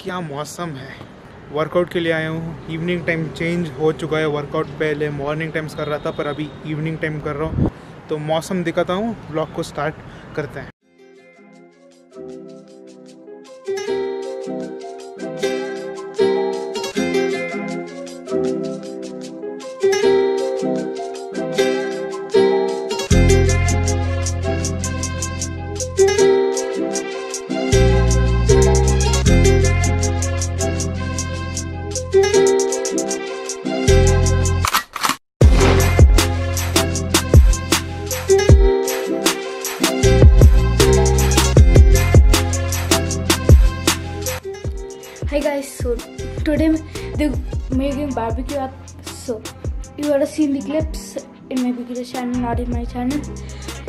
क्या मौसम है? वर्कआउट के लिए आया हूँ। इवनिंग टाइम चेंज हो चुका है। वर्कआउट पहले मॉर्निंग टाइम्स कर रहा था, पर अभी इवनिंग टाइम कर रहा हूँ। तो मौसम दिखाता हूँ। ब्लॉग को स्टार्ट करते हैं। Hi guys, so today they're making barbecue up. So you gotta see the clips in my bigger channel, not in my channel.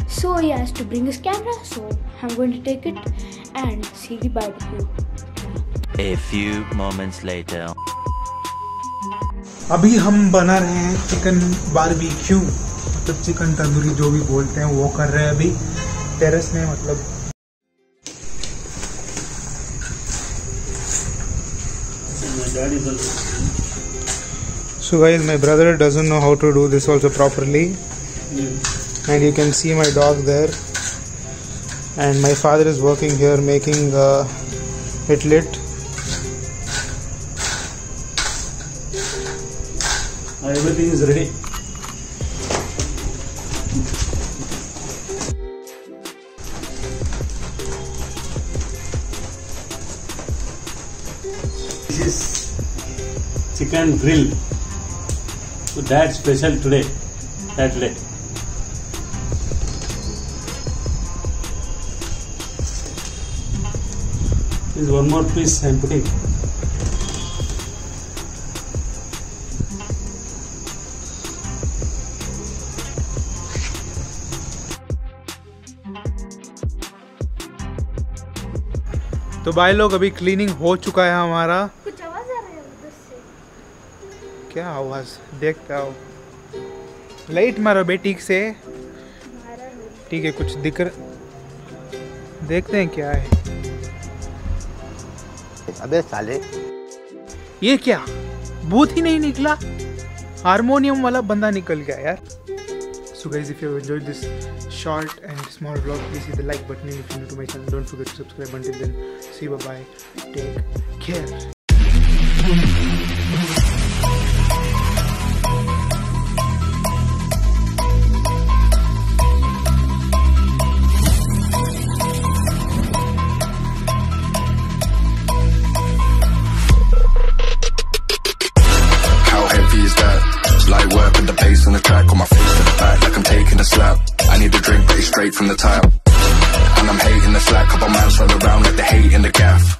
So he has to bring his camera, so I'm going to take it and see the barbecue. A few moments later. अभी हम बना रहे हैं chicken barbecue मतलब chicken tandoori जो भी बोलते हैं वो कर रहे हैं अभी टेरेस में मतलब So guys, my brother doesn't know how to do this also properly. And you can see my dog there. And my father is working here making uh, it lit. everything is ready. This is chicken grill. So that's special today. Saturday. This is one more piece I'm putting. तो भाई लोग अभी cleaning हो चुका है हमारा कुछ आवाज़ आ रही है उधर से क्या आवाज़? देख तो क्या हो लाइट मारो बे ठीक से। ठीक है कुछ दिख रहा देखते हैं क्या है। अबे साले। ये क्या? बूथ ही नहीं निकला? हारमोनियम वाला बंदा निकल गया यार। So guys if you enjoyed this short and small blog please hit the like button if you new to my channel don't forget to subscribe until then see bye bye take care straight from the tile. And I'm hating the slack, couple miles all around like the hate in the gaff.